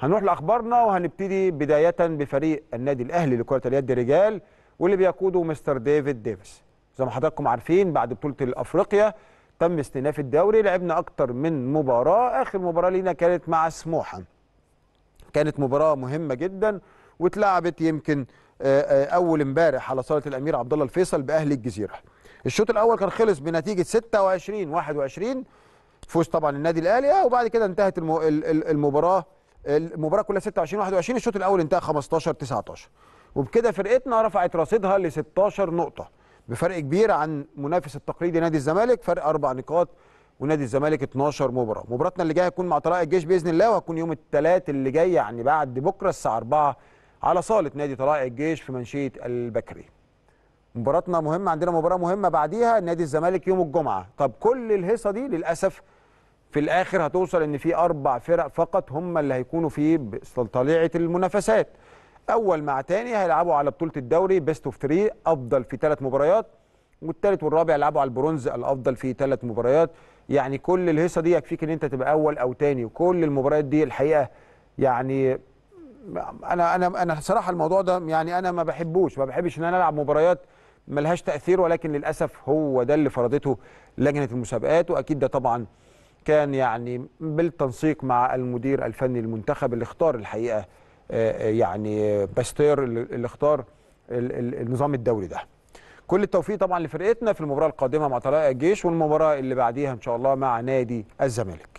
هنروح لأخبارنا وهنبتدي بداية بفريق النادي الأهلي لكرة اليد رجال واللي بيقوده مستر ديفيد ديفيس. زي ما حضراتكم عارفين بعد بطولة افريقيا تم استئناف الدوري لعبنا أكتر من مباراة. آخر مباراة لينا كانت مع سموحة. كانت مباراة مهمة جدا واتلعبت يمكن أول امبارح على صالة الأمير عبد الله الفيصل بأهلي الجزيرة. الشوط الأول كان خلص بنتيجة 26 21 فوز طبعا النادي الأهلي وبعد كده انتهت المباراة المباراة كلها 26 21 الشوط الأول انتهى 15 19 وبكده فرقتنا رفعت رصيدها ل 16 نقطة. بفرق كبير عن منافس التقليدي نادي الزمالك فرق أربع نقاط ونادي الزمالك 12 مباراة. مباراتنا اللي جاية هتكون مع طلائع الجيش بإذن الله وهتكون يوم الثلاث اللي جاي يعني بعد بكرة الساعة 4 على صالة نادي طلائع الجيش في منشية البكري. مباراتنا مهمة عندنا مباراة مهمة بعديها نادي الزمالك يوم الجمعة. طب كل الهيصة دي للأسف في الآخر هتوصل إن في أربع فرق فقط هم اللي هيكونوا في طليعة المنافسات. أول مع تاني هيلعبوا على بطولة الدوري best of 3 أفضل في ثلاث مباريات والثالث والرابع يلعبوا على البرونز الأفضل في ثلاث مباريات. يعني كل الهيصة دي يكفيك إن أنت تبقى أول أو تاني وكل المباريات دي الحقيقة يعني أنا أنا أنا صراحة الموضوع ده يعني أنا ما بحبوش ما بحبش إن أنا ألعب مباريات ملهاش تأثير ولكن للأسف هو ده اللي فرضته لجنة المسابقات وأكيد ده طبعا كان يعني بالتنسيق مع المدير الفني للمنتخب اللي اختار الحقيقة يعني باستير اللي اختار النظام الدوري ده. كل التوفيق طبعا لفرقتنا في المباراة القادمة مع طلائع الجيش والمباراة اللي بعديها إن شاء الله مع نادي الزمالك.